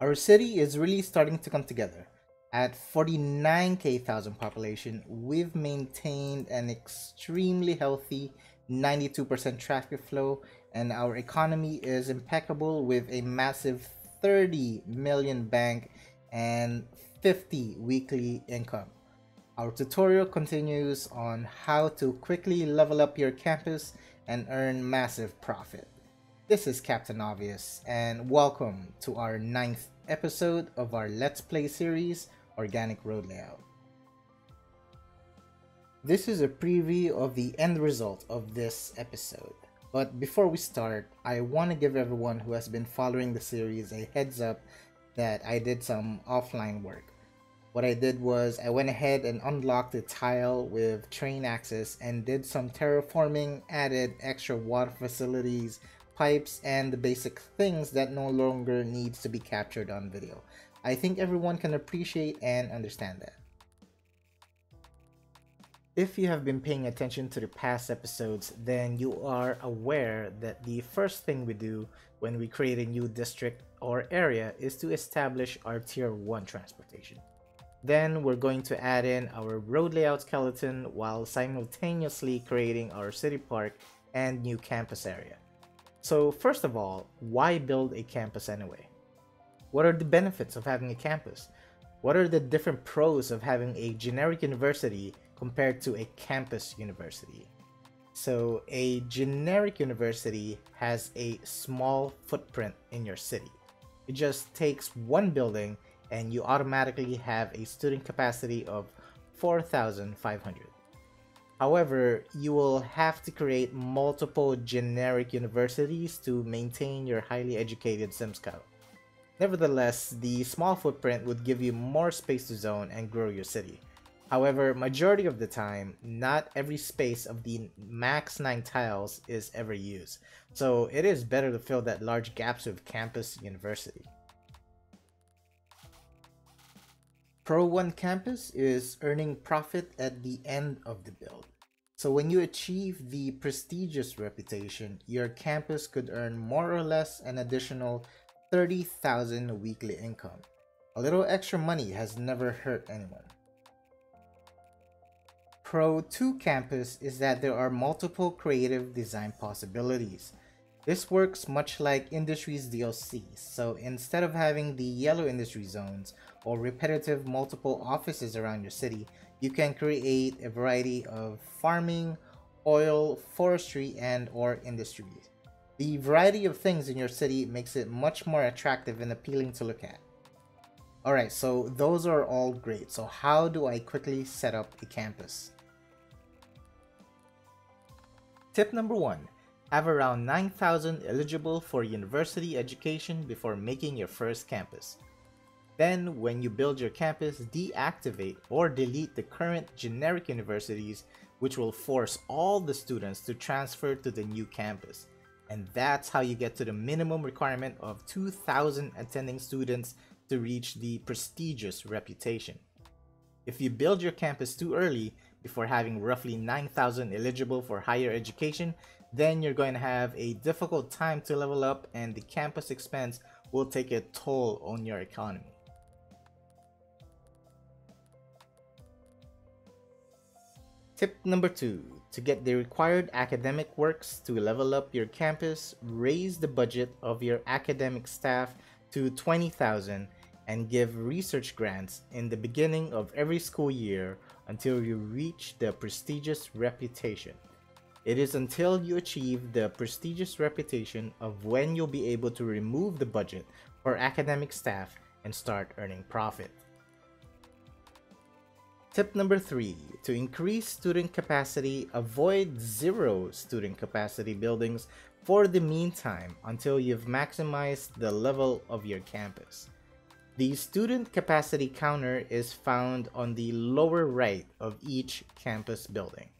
Our city is really starting to come together. At 49k thousand population, we've maintained an extremely healthy 92% traffic flow and our economy is impeccable with a massive 30 million bank and 50 weekly income. Our tutorial continues on how to quickly level up your campus and earn massive profit. This is Captain Ahvious and welcome to our ninth episode of our Let's Play series, Organic Road Layout. This is a preview of the end result of this episode. But before we start, I want to give everyone who has been following the series a heads up that I did some offline work. What I did was I went ahead and unlocked the tile with train access and did some terraforming, added extra water facilities, pipes, and the basic things that no longer needs to be captured on video. I think everyone can appreciate and understand that. If you have been paying attention to the past episodes, then you are aware that the first thing we do when we create a new district or area is to establish our tier 1 transportation. Then we're going to add in our road layout skeleton while simultaneously creating our city park and new campus area. So first of all, why build a campus anyway? What are the benefits of having a campus? What are the different pros of having a generic university compared to a campus university. So a generic university has a small footprint in your city. It just takes one building and you automatically have a student capacity of 4,500. However, you will have to create multiple generic universities to maintain your highly educated SimScout. Nevertheless, the small footprint would give you more space to zone and grow your city. However, majority of the time, not every space of the max 9 tiles is ever used, so it is better to fill that large gaps with campus university. Pro 1 campus is earning profit at the end of the build. So when you achieve the prestigious reputation, your campus could earn more or less an additional 30,000 weekly income. A little extra money has never hurt anyone. Pro 2 Campus is that there are multiple creative design possibilities. This works much like Industries DLC, so instead of having the yellow industry zones or repetitive multiple offices around your city, you can create a variety of farming, oil, forestry, and or industries. The variety of things in your city makes it much more attractive and appealing to look at. Alright, so those are all great. So how do I quickly set up a campus? Tip number one, have around 9,000 eligible for university education before making your first campus. Then, when you build your campus, deactivate or delete the current generic universities which will force all the students to transfer to the new campus. And that's how you get to the minimum requirement of 2,000 attending students to reach the prestigious reputation. If you build your campus too early, before having roughly 9,000 eligible for higher education, then you're going to have a difficult time to level up and the campus expense will take a toll on your economy. Tip number two, to get the required academic works to level up your campus, raise the budget of your academic staff to 20,000 and give research grants in the beginning of every school year until you reach the prestigious reputation. It is until you achieve the prestigious reputation of when you'll be able to remove the budget for academic staff and start earning profit. Tip number three, to increase student capacity, avoid zero student capacity buildings for the meantime until you've maximized the level of your campus. The student capacity counter is found on the lower right of each campus building.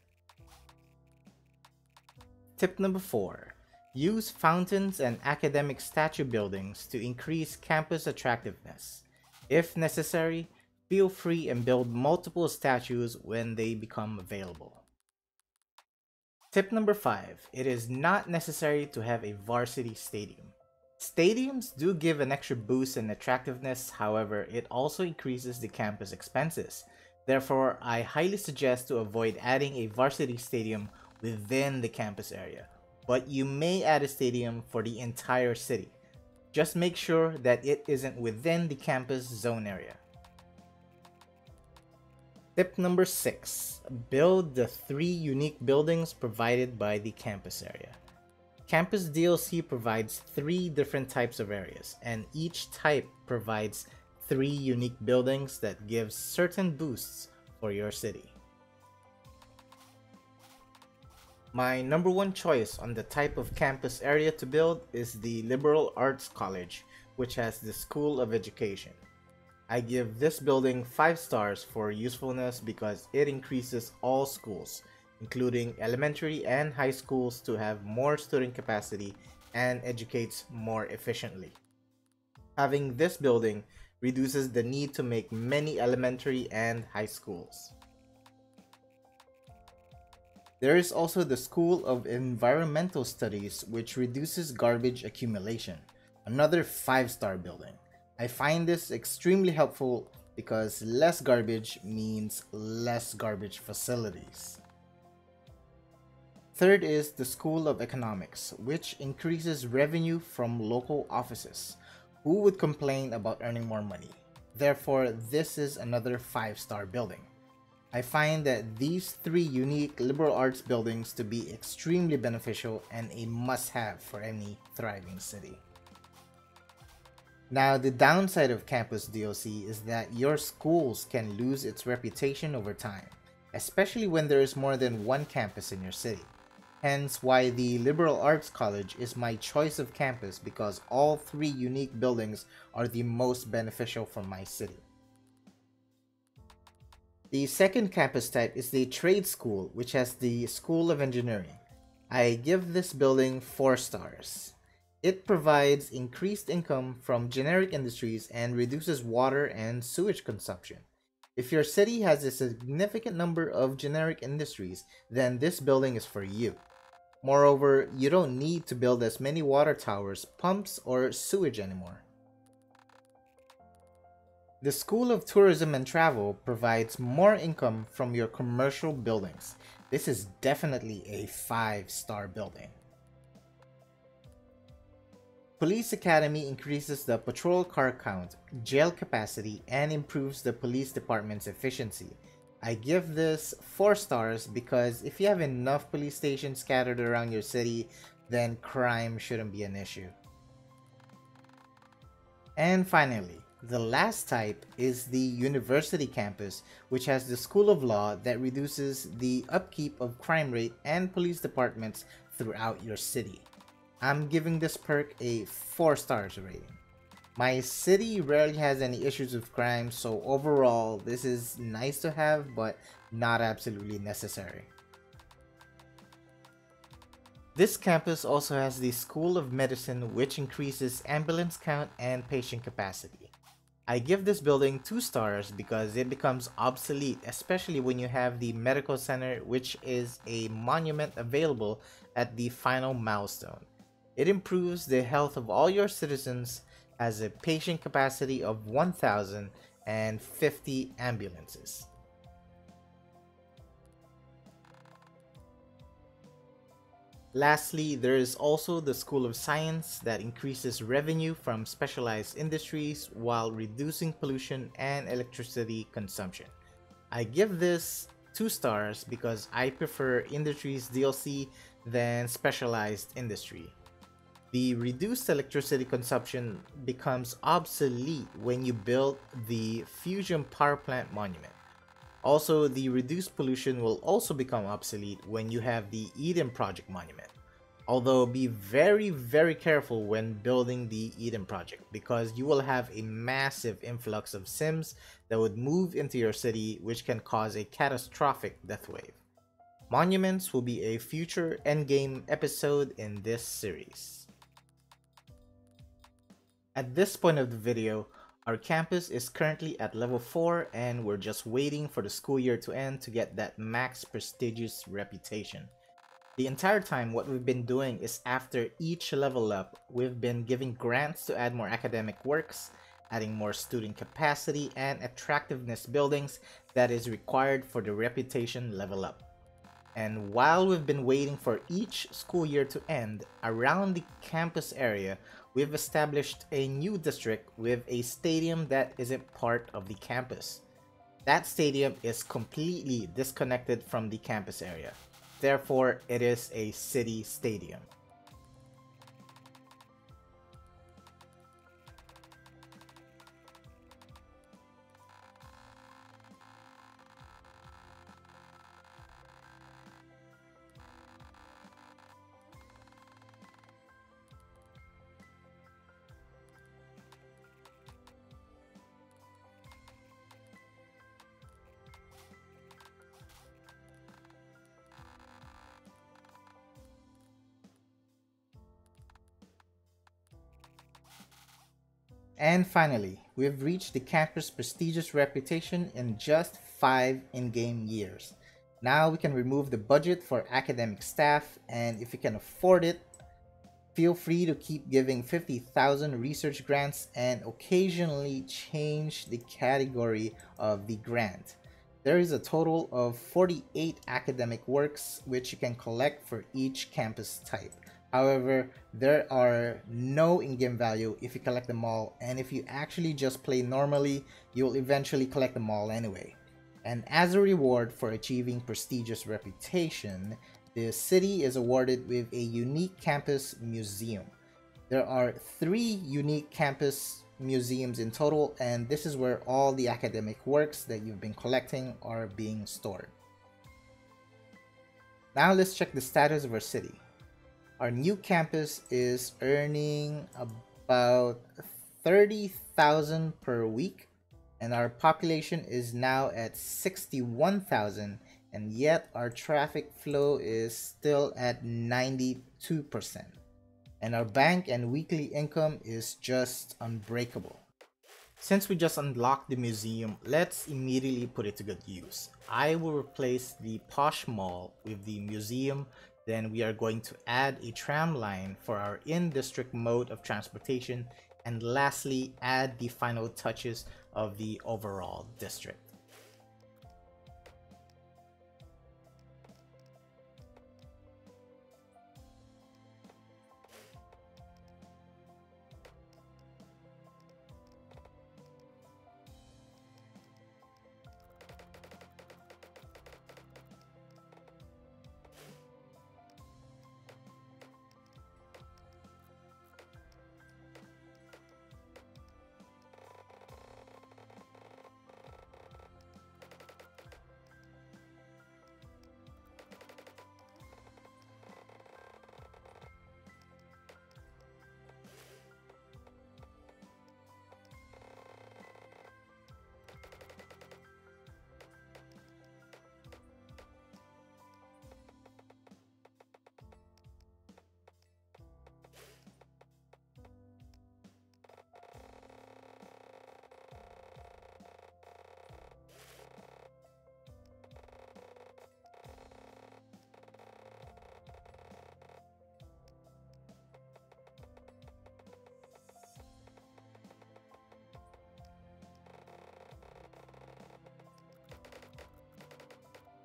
Tip number 4. Use fountains and academic statue buildings to increase campus attractiveness. If necessary, feel free and build multiple statues when they become available. Tip number 5. It is not necessary to have a varsity stadium. Stadiums do give an extra boost in attractiveness, however, it also increases the campus expenses. Therefore, I highly suggest to avoid adding a varsity stadium within the campus area, but you may add a stadium for the entire city. Just make sure that it isn't within the campus zone area. Tip number 6. Build the three unique buildings provided by the campus area. Campus DLC provides three different types of areas, and each type provides three unique buildings that give certain boosts for your city. My number one choice on the type of campus area to build is the Liberal Arts College, which has the School of Education. I give this building 5 stars for usefulness because it increases all schools, including elementary and high schools to have more student capacity and educates more efficiently. Having this building reduces the need to make many elementary and high schools. There is also the School of Environmental Studies which reduces garbage accumulation, another 5-star building. I find this extremely helpful because less garbage means less garbage facilities. Third is the School of Economics, which increases revenue from local offices. Who would complain about earning more money? Therefore, this is another 5-star building. I find that these three unique liberal arts buildings to be extremely beneficial and a must-have for any thriving city. Now, the downside of campus DLC is that your schools can lose its reputation over time, especially when there is more than one campus in your city. Hence why the Liberal Arts College is my choice of campus because all three unique buildings are the most beneficial for my city. The second campus type is the Trade School, which has the School of Engineering. I give this building 4 stars. It provides increased income from generic industries and reduces water and sewage consumption. If your city has a significant number of generic industries, then this building is for you. Moreover, you don't need to build as many water towers, pumps, or sewage anymore. The School of Tourism and Travel provides more income from your commercial buildings. This is definitely a 5-star building. Police Academy increases the patrol car count, jail capacity, and improves the police department's efficiency. I give this 4 stars because if you have enough police stations scattered around your city, then crime shouldn't be an issue. And finally, the last type is the university campus, which has the School of Law that reduces the upkeep of crime rate and police departments throughout your city. I'm giving this perk a 4 stars rating. My city rarely has any issues with crime, so overall, this is nice to have, but not absolutely necessary. This campus also has the School of Medicine which increases ambulance count and patient capacity. I give this building 2 stars because it becomes obsolete especially when you have the medical center which is a monument available at the final milestone. It improves the health of all your citizens has a patient capacity of 1,050 ambulances. Lastly, there is also the School of Science that increases revenue from specialized industries while reducing pollution and electricity consumption. I give this 2 stars because I prefer Industries DLC than Specialized Industry. The reduced electricity consumption becomes obsolete when you build the fusion power plant monument. Also, the reduced pollution will also become obsolete when you have the Eden Project monument. Although be very very careful when building the Eden Project because you will have a massive influx of sims that would move into your city which can cause a catastrophic death wave. Monuments will be a future endgame episode in this series. At this point of the video, our campus is currently at level 4 and we're just waiting for the school year to end to get that max prestigious reputation. The entire time, what we've been doing is after each level up, we've been giving grants to add more academic works, adding more student capacity and attractiveness buildings that is required for the reputation level up. And while we've been waiting for each school year to end, around the campus area, we've established a new district with a stadium that isn't part of the campus. That stadium is completely disconnected from the campus area. Therefore, it is a city stadium. And finally, we've reached the campus' prestigious reputation in just 5 in-game years. Now we can remove the budget for academic staff and if you can afford it, feel free to keep giving 50,000 research grants and occasionally change the category of the grant. There is a total of 48 academic works which you can collect for each campus type. However, there are no in-game value if you collect them all, and if you actually just play normally, you'll eventually collect them all anyway. And as a reward for achieving prestigious reputation, the city is awarded with a unique campus museum. There are three unique campus museums in total, and this is where all the academic works that you've been collecting are being stored. Now let's check the status of our city. Our new campus is earning about 30,000 per week and our population is now at 61,000 and yet our traffic flow is still at 92% and our bank and weekly income is just unbreakable. Since we just unlocked the museum, let's immediately put it to good use. I will replace the Posh Mall with the museum then we are going to add a tram line for our in-district mode of transportation and lastly add the final touches of the overall district.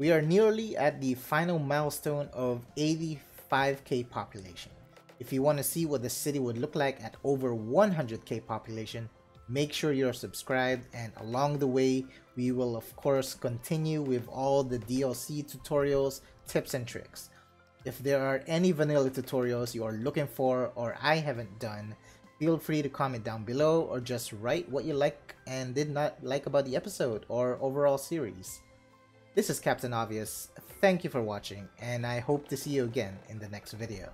We are nearly at the final milestone of 85k population. If you want to see what the city would look like at over 100k population, make sure you're subscribed and along the way we will of course continue with all the DLC tutorials, tips and tricks. If there are any vanilla tutorials you are looking for or I haven't done, feel free to comment down below or just write what you like and did not like about the episode or overall series. This is Captain Ahvious, thank you for watching, and I hope to see you again in the next video.